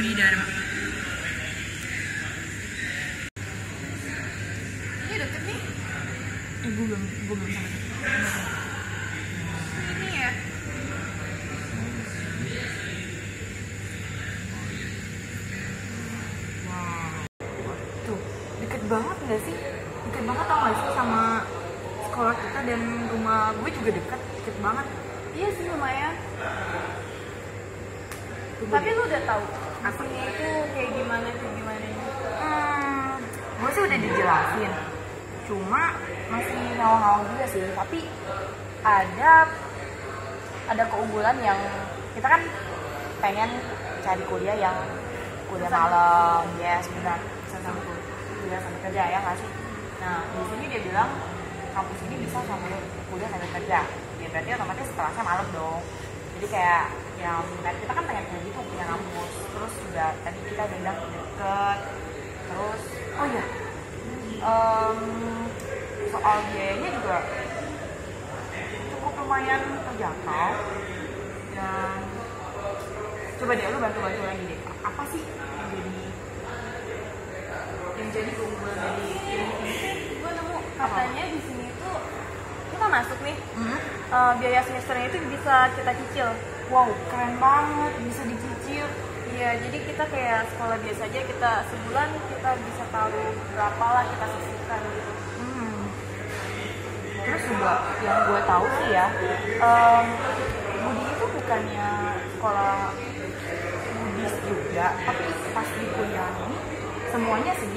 Budi Dharma. Ini deket nih. Eh, gue belum, gue belum sampai. Ini ya. Tuh, deket banget gak sih? Deket banget tau gak sih sama sekolah kita dan rumah gue juga deket, deket banget. Iya sih lumayan. Tapi lu udah tahu aslinya itu kayak gimana kayak gimana Hmm, gue sih udah dijelasin. Cuma masih ngawang-ngawang juga sih. Tapi ada ada keunggulan yang kita kan pengen cari kuliah yang kuliah malam, yes benar, kul- kuliah sambil kerja ya nggak sih? Nah di sini dia bilang kampus ini bisa sambil kuliah sambil kerja. Ya berarti otomatis kelasnya malam dong. Jadi kayak yang kita kan pengen kayak gitu punya kampus. Terus juga tadi kita udah bilang deket. Terus oh iya em, soal biayanya juga cukup lumayan terjangkau. Dan coba deh lu bantu-bantu lagi deh. Apa sih yang jadi yang jadi keunggulan dari ini? Gue nemu. Katanya di sini tuh kita masuk nih? Hmm? eh, biaya semesternya itu bisa kita cicil. Wow keren banget. Bisa dicicil iya jadi kita kayak sekolah biasa aja kita sebulan kita bisa tahu berapa lah kita sisihkan gitu Hmm. Terus juga yang gue tahu sih ya, em, Budi itu bukannya sekolah Budis juga, tapi pas di kuliah ini semuanya sih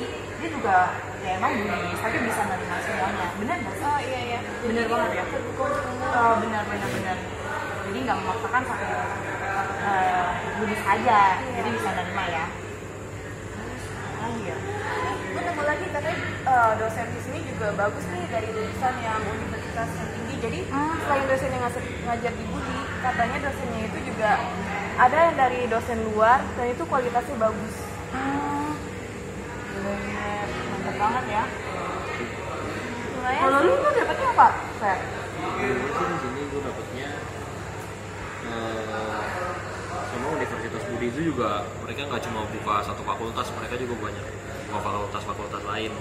dia juga ya emang Budis, tapi bisa menerima semuanya. Bener nggak sih? oh iya iya Bener banget ya? Oh, benar benar benar. Jadi nggak memaksakan satu Budis aja, jadi bisa menerima ya. Lagi ya? gue nemu lagi katanya eh, dosen di sini juga bagus nih dari lulusan yang universitas yang tinggi jadi Hmm. selain dosen yang ngajar, ngajar di Budi katanya dosennya itu juga ada yang dari dosen luar dan itu kualitasnya bagus Hmm. Bener, mantap banget ya. Kalau lu tuh dapetnya apa, Fer? gue sih di sini gue dapetnya eh, sama Universitas Budi itu juga mereka nggak cuma buka satu fakultas mereka juga banyak buka fakultas-fakultas lain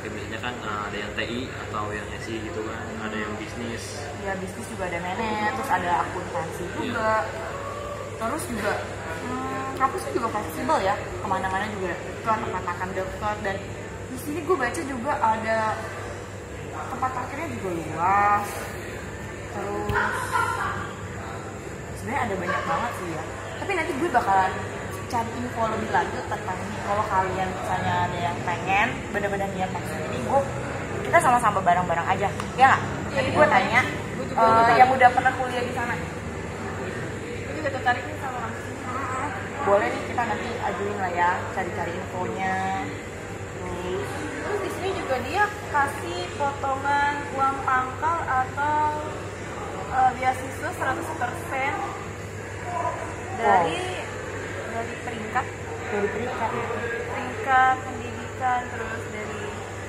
kayak misalnya kan eh, ada yang TI atau yang SI gitu kan ada yang bisnis Ya bisnis juga ada manajer, terus ada akuntansi juga. Terus juga hmm, kampusnya juga fleksibel ya, ke mana-mana juga dekat, tempat makan dekat dan di sini gue baca juga ada tempat parkirnya juga luas. Terus sebenarnya ada banyak banget sih ya. Tapi nanti gue bakalan cari info lebih lanjut tentang ini. Kalau kalian misalnya ada yang pengen bener-bener niat masuk ini, gue kita sama-sama bareng-bareng aja, ya nggak? Nanti gue tanya Gue eh, tanya. yang udah pernah kuliah di sana. gue juga tertarik nih sama ini Boleh nih kita nanti ajuin lah ya, cari-cari infonya. Terus terus di sini juga dia kasih potongan uang pangkal atau eh, beasiswa 100% dari dari peringkat dari peringkat. peringkat pendidikan terus dari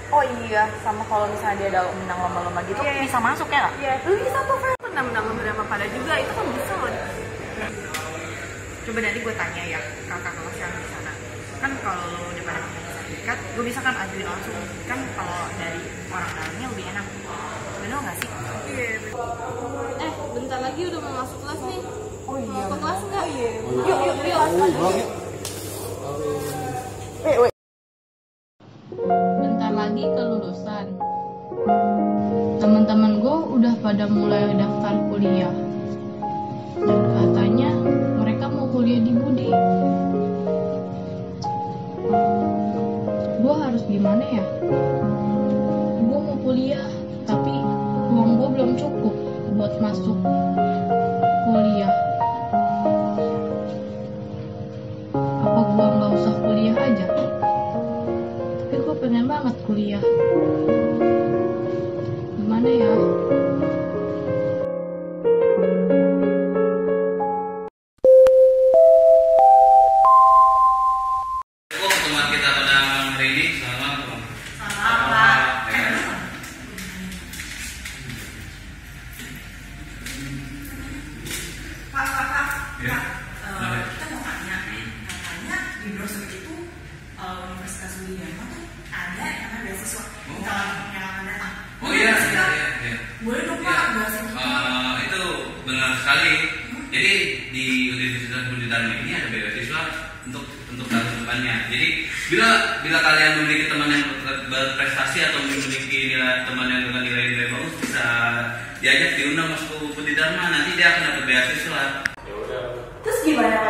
Oh iya, sama kalau misalnya dia ada menang lomba-lomba gitu, Iya. bisa masuk ya nggak? ya lu bisa tuh Fer pernah menang beberapa pada juga itu kan bisa loh Coba nanti gue tanya ya kakak kelas yang di sana. Kan kalau lo udah pada sertifikat, gue bisa kan ajuin langsung. Kan kalau dari orang dalamnya lebih enak. Bener nggak sih? iya eh bentar lagi udah mau masuk kelas nih Bentar lagi kelulusan. Teman-teman gue udah pada mulai daftar kuliah. Dan katanya mereka mau kuliah di Budi. Gue harus gimana ya? dia kena beasiswa. Ya udah terus gimana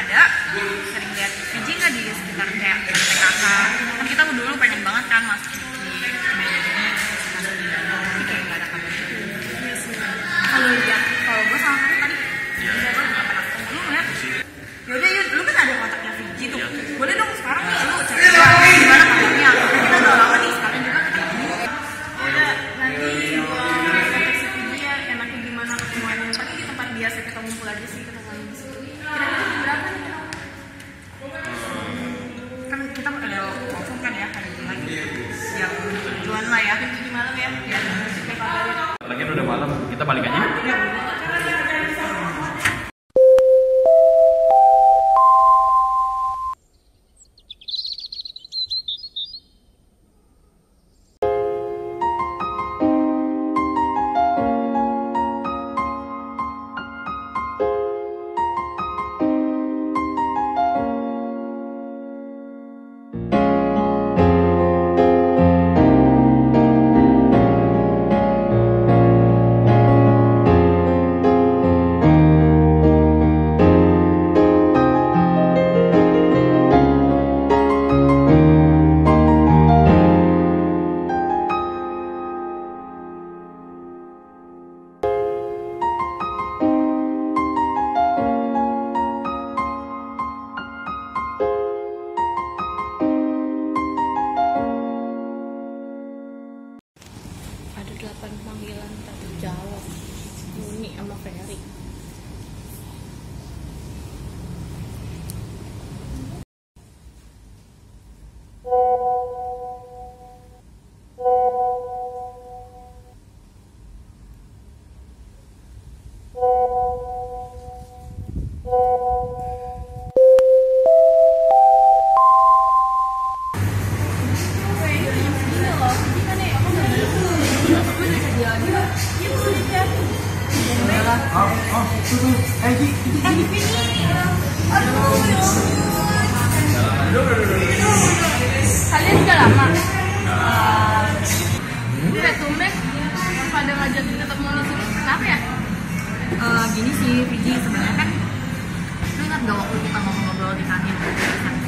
ada sering lihat kucing nggak di sekitar kayak kakak kan kita dulu pengen banget kan masuk. gimana. Lagian udah malam, kita balik aja. gini sih Vigi sebenarnya kan lu ingat gak waktu kita mau ngobrol di kantin?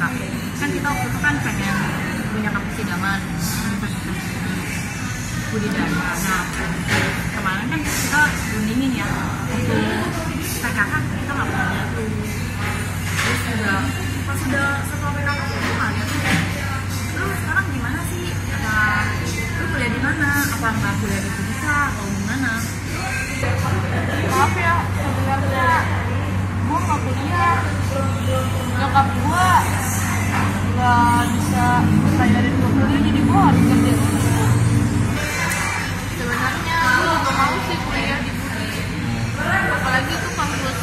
Kan, kan kita waktu itu kan pengen punya kampus idaman. Budidaya. Nah kemarin kan kita rundingin ya. Untuk PKK kita gak punya tuh. Terus juga pas sudah setelah PKK itu nanya tuh. Lu sekarang gimana sih? Apa lu kuliah di mana? Apa nggak kuliah di Unisa atau gimana maaf ya sebenarnya gue nggak kuliah nyokap gue nggak bisa bayarin gue kuliah jadi gue harus kerja dulu sebenarnya gue nggak mau sih kuliah di Budi apalagi itu kampus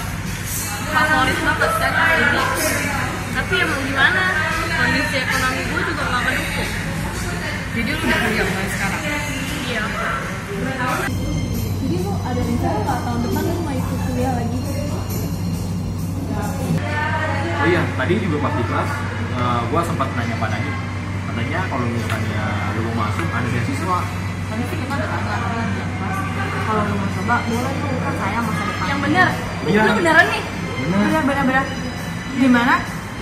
favorit banget kan jadi tapi ya mau gimana kondisi ekonomi gue juga nggak mendukung jadi lu udah kerja mulai sekarang iya Jadi lu ada rencana nggak tahun depan lagi? Oh iya, tadi juga pas di kelas, eh, gua sempat nanya Pak Najib. Katanya kalau misalnya lu mau masuk ada beasiswa. tadi sih kita di kelas kalau lu mau coba boleh tuh kan saya masa depan yang benar Iya. itu beneran nih? Bener. Bener bener gimana?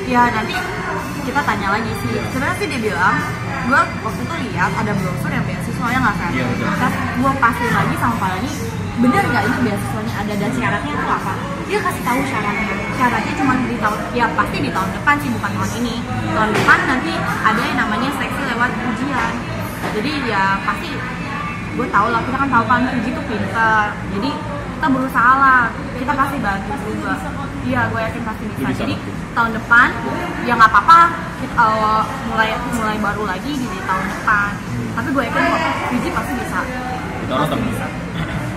Ya nanti kita tanya lagi sih. Sebenarnya sih dia bilang gue waktu itu lihat ada brosur yang beasiswa ya nggak kan Iya, terus gue pastiin lagi sama Pak Lani bener nggak ini beasiswanya ada dan syaratnya itu apa? Dia kasih tahu syaratnya. Syaratnya cuma di tahun ya pasti di tahun depan sih bukan tahun ini. Tahun depan nanti ada yang namanya seleksi lewat ujian. Jadi ya pasti gue tau lah kita kan tahu kan uji tuh pinter. Jadi kita berusaha lah. Kita pasti bagus juga. Iya gue yakin pasti bisa. Bisa, jadi tahun depan ya nggak apa-apa. Kita uh, mulai mulai baru lagi di, tahun depan. Tapi gue yakin kok uji pasti bisa. Kita orang temen.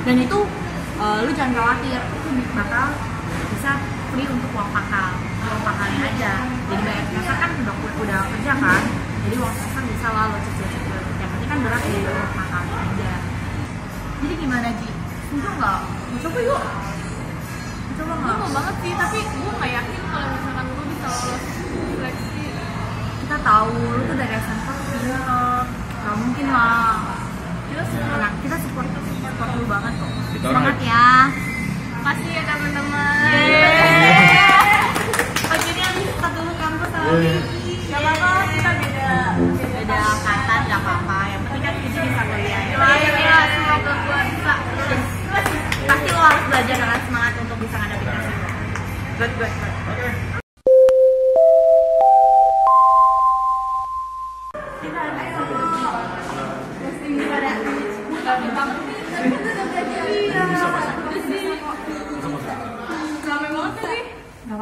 Dan itu uh, lu jangan khawatir itu bakal bisa free untuk uang pakal. Uang pakalnya aja. Jadi bayar semester kan udah udah kerja kan? Jadi uang semester bisa lah lo cicil cicil yang penting kan berat ya uang pakalnya aja. Jadi gimana Ji? setuju nggak? coba yuk. Coba gue nggak? mau banget sih tapi gue nggak yakin kalau misalkan gue bisa lolos seleksi. Kita tahu lu tuh dari SMP pinter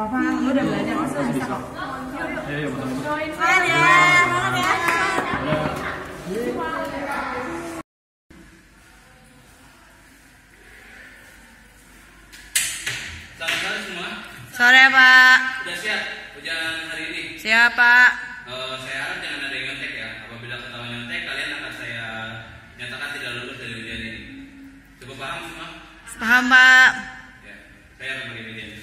Gak apa-apa, lo udah belajar, pasti lo bisa kok. Iya, iya, betul-betul. Semangat ya, semangat ya. Selamat sore semua. Sore Pak, Sudah siap ujian hari ini? siapa? Eh, saya harap jangan ada yang nyontek ya. Apabila ketahuan nyontek, kalian akan saya nyatakan tidak lulus dari ujian ini. Cukup paham semua? Paham Pak. Ya, saya akan bagi ujian ini.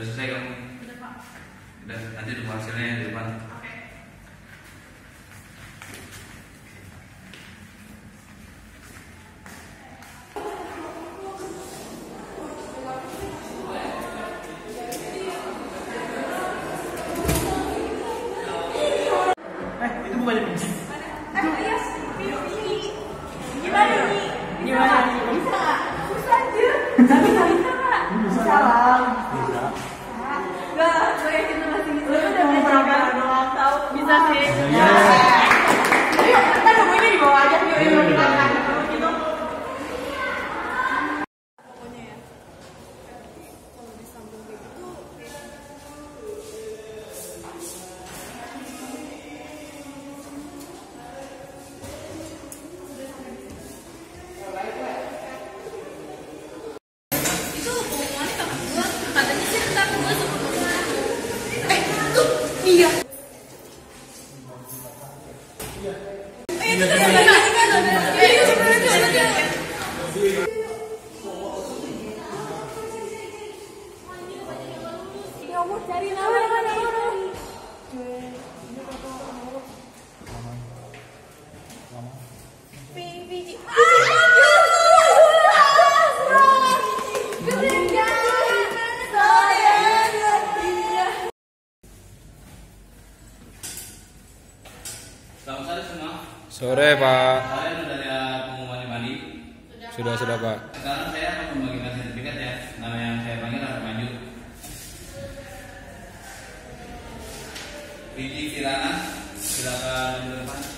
Udah selesai kamu? Udah, nanti tunggu hasilnya di depan. Sore Pak. Kalian sudah lihat pengumuman di Mandi? Sudah sudah Pak. Sekarang saya akan membagikan sertifikat ya. Nama yang saya panggil adalah maju. Riji Kirana, silakan di depan.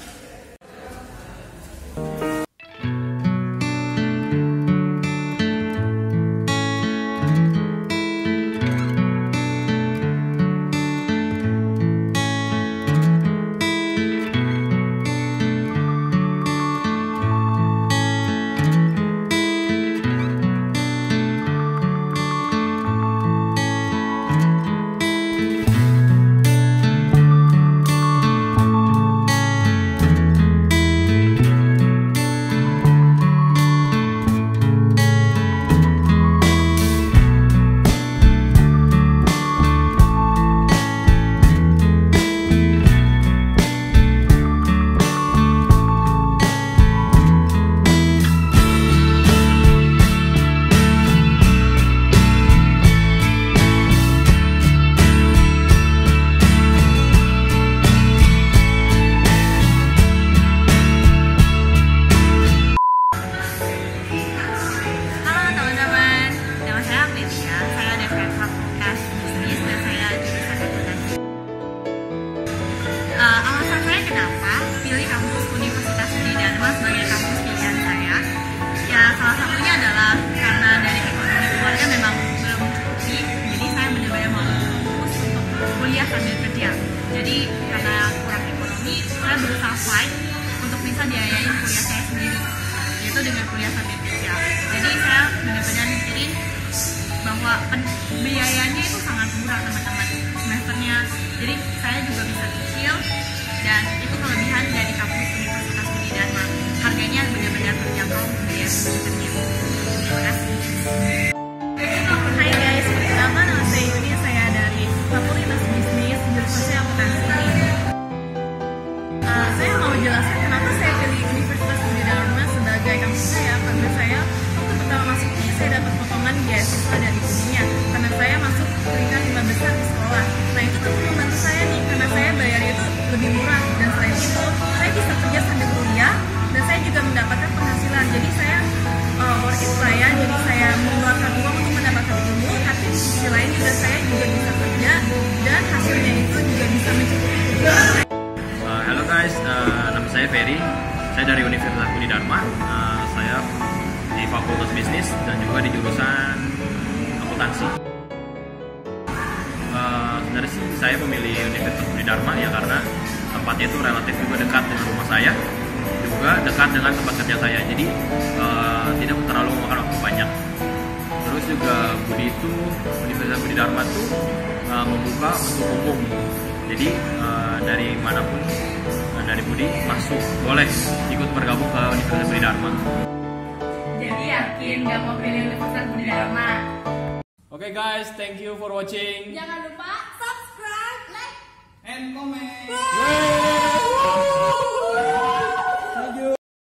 Berusaha untuk bisa biayain kuliah saya sendiri yaitu dengan kuliah sambil. Jadi saya benar-benar mikirin bahwa biayanya itu sangat murah teman-teman semesternya. Jadi saya juga bisa cicil dan itu kelebihan dari kampus Universitas Budi Dharma. Harganya benar-benar terjangkau biaya semesternya. Terima kasih. Saya mau jelaskan kenapa saya pilih Universitas Budi Dharma sebagai kampus saya karena saya memilih Universitas Budi Dharma ya karena tempatnya itu relatif juga dekat dengan rumah saya, juga dekat dengan tempat kerja saya. Jadi uh, tidak terlalu memakan waktu banyak. Terus juga Budi itu Universitas Budi Dharma itu uh, membuka untuk umum. Jadi uh, dari mana pun uh, dari Budi masuk boleh ikut bergabung ke Universitas Budi Dharma. Jadi yakin gak mau pilih Universitas Budi Dharma? Oke guys, thank you for watching. Jangan lupa and come in.